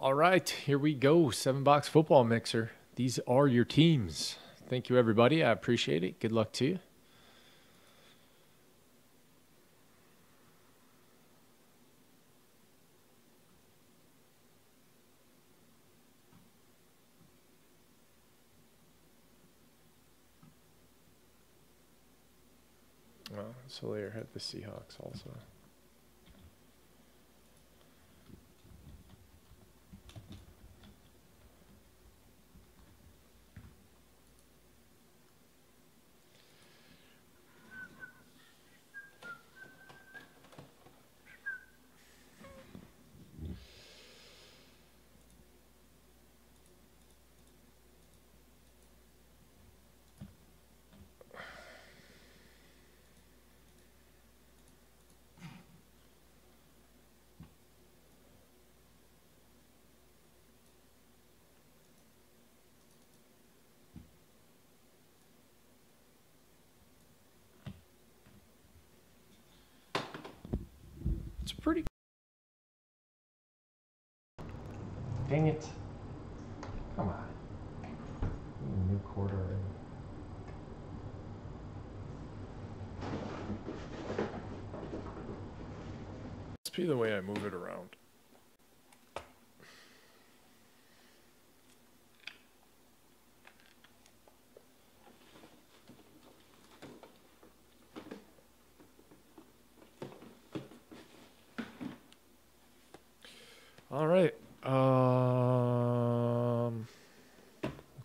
All right, here we go. Seven box football mixer. These are your teams. Thank you, everybody. I appreciate it. Good luck to you. Well, so they had the Seahawks also. It's pretty. Dang it. Come on. New quarter already. Must be the way I move it around. All right. Um,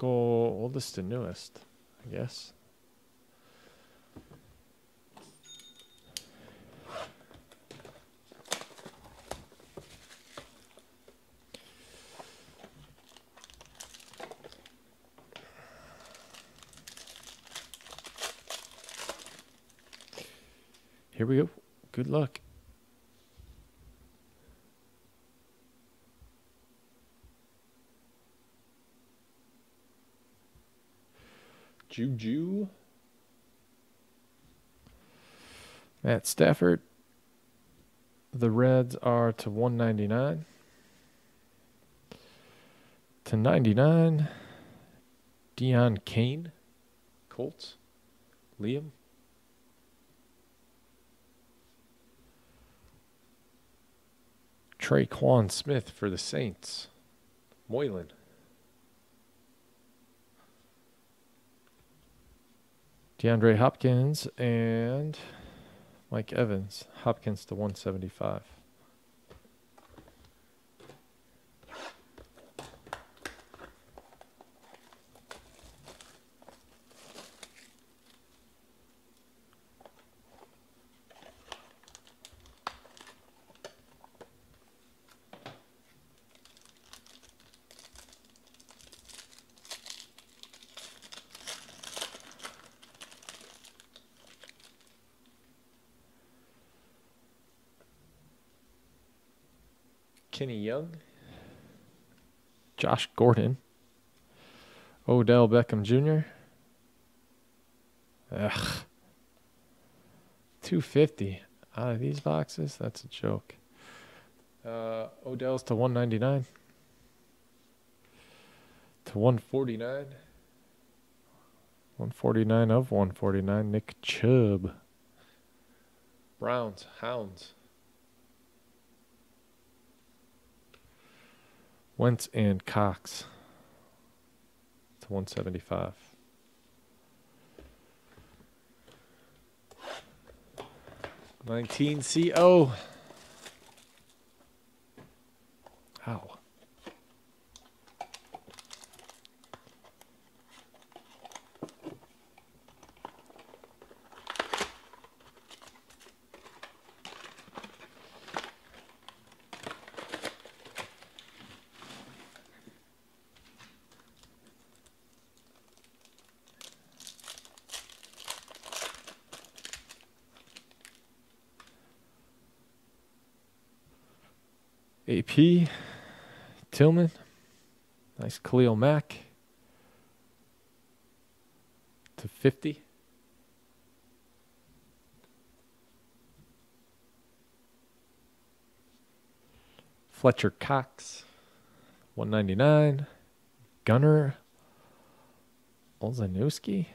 go oldest to newest, I guess. Here we go. Good luck. Juju. Matt Stafford. The Reds are to 199. To 99. Deon Cain. Colts. Liam. Tre'Quan Smith for the Saints. Moylan. DeAndre Hopkins and Mike Evans. Hopkins to 175. Kenny Young, Josh Gordon, Odell Beckham Jr. Ugh. 250 out of these boxes? That's a joke. Uh, Odell's to 199. To 149. 149 of 149. Nick Chubb. Browns, Hounds. Wentz and Cox to 175. Nineteen CO. AP, Tillman, nice Khalil Mack to 50. Fletcher Cox, 199. Gunner Olszewski.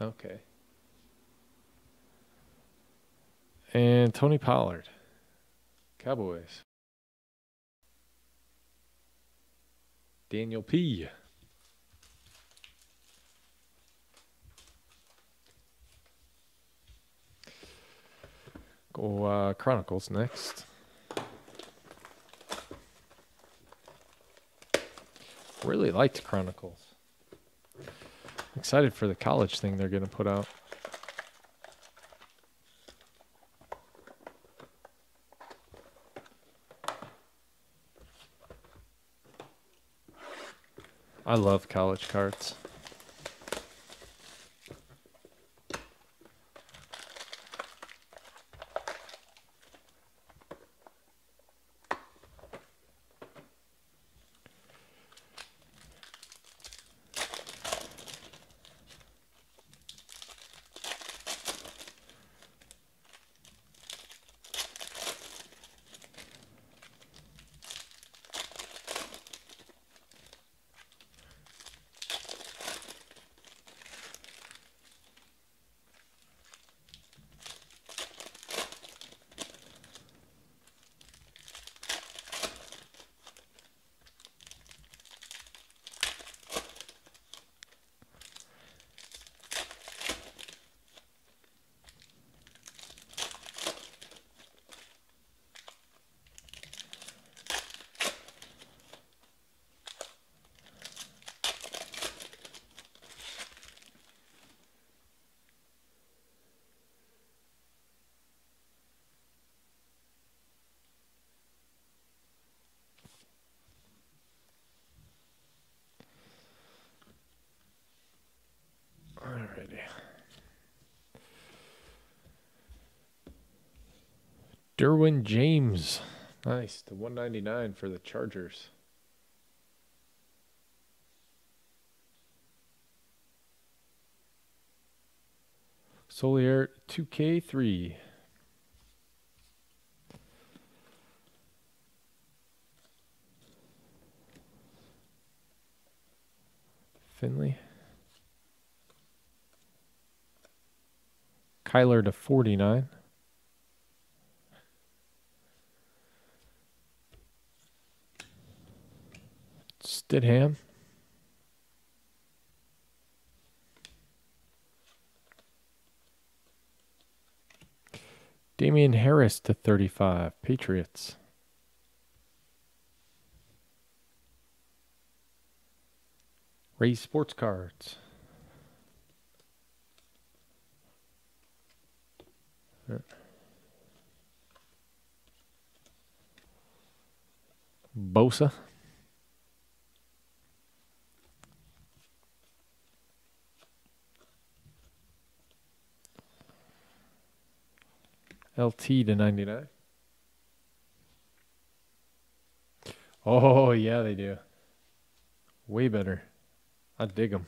Okay. And Tony Pollard. Cowboys. Daniel P. Go uh, Chronicles next. Really liked Chronicles. Excited for the college thing they're going to put out. I love college cards. Derwin James. Nice. The 199 for the Chargers. Solier 2K3. Finley. Kyler to 49. Stidham. Damien Harris to 35. Patriots. Ray Sports Cards. Bosa. LT to 99. Oh, yeah, they do. Way better. I dig them.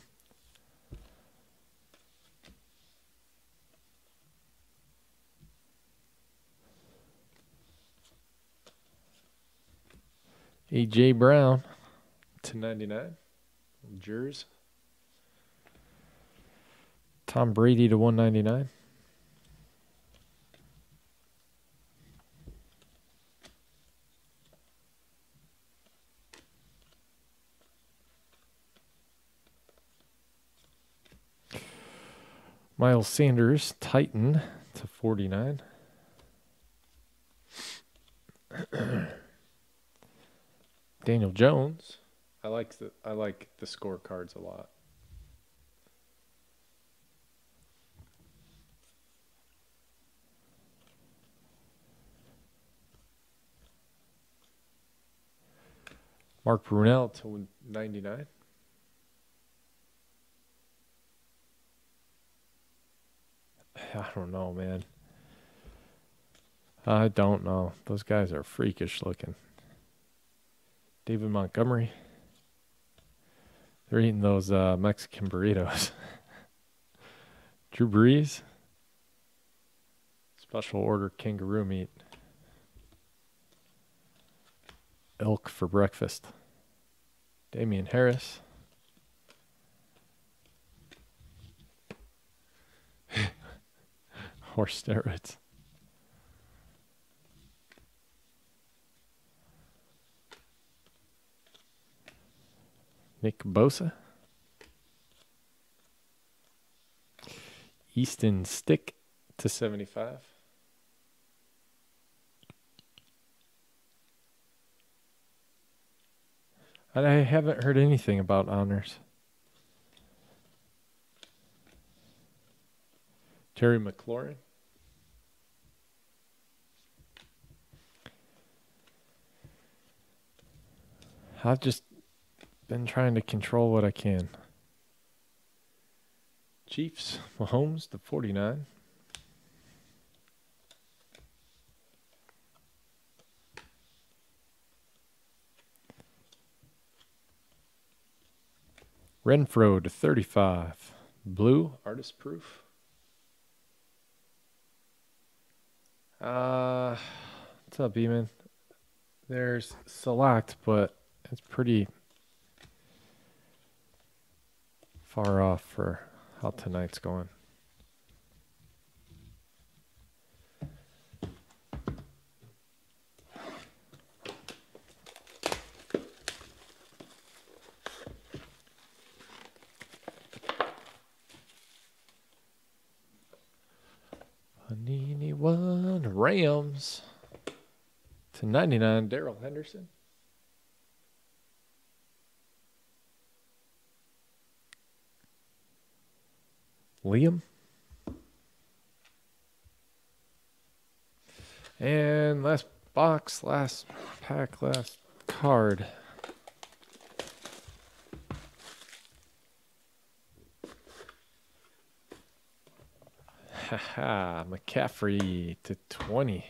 AJ Brown to 99. Jers. Tom Brady to 199. Miles Sanders, Titan to 49. Daniel Jones. I like the I like the scorecards a lot. Mark Brunell to 99. I don't know, man. I don't know. Those guys are freakish looking. David Montgomery. They're eating those uh, Mexican burritos. Drew Brees. Special order kangaroo meat. elk for breakfast. Damien Harris. Horse steroids. Nick Bosa. Easton Stick to 75. I haven't heard anything about honors. Terry McLaurin. I've just been trying to control what I can. Chiefs, Mahomes, the 49. Renfrow to 35. Blue, artist proof. Uh, what's up, Beeman? There's select, but it's pretty far off for how tonight's going. Panini one Rams to 99 Darrell Henderson. Liam. And last box, last pack, last card. Haha, McCaffrey to 20.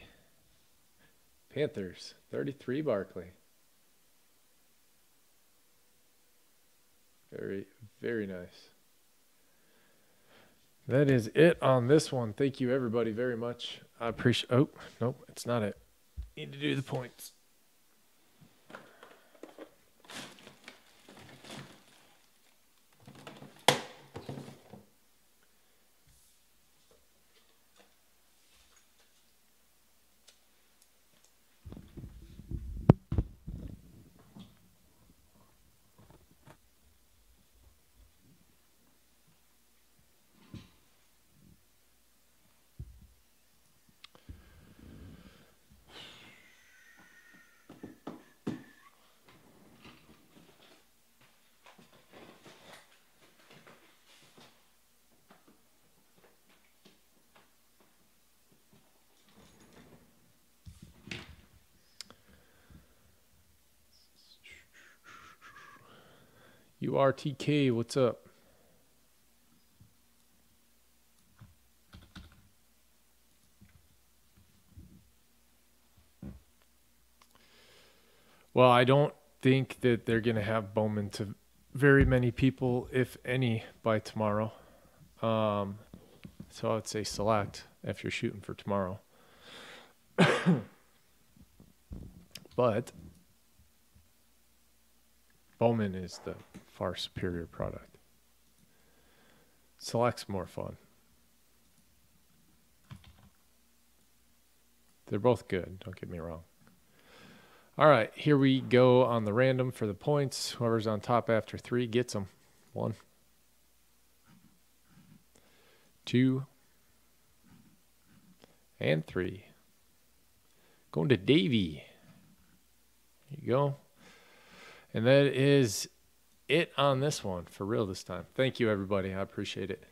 Panthers, 33 Barkley. Very, very nice. That is it on this one. Thank you, everybody, very much. I appreciate. Oh, nope, it's not it. Need to do the points. URTK, what's up? Well, I don't think that they're going to have Bowman to very many people, if any, by tomorrow. Um, so I would say select if you're shooting for tomorrow. but Bowman is the far superior product. Select's more fun. They're both good, don't get me wrong. All right, here we go on the random for the points. Whoever's on top after three gets them. One, two, and three. Going to Davy. There you go. And that is it on this one for real this time. Thank you, everybody. I appreciate it.